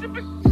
100%.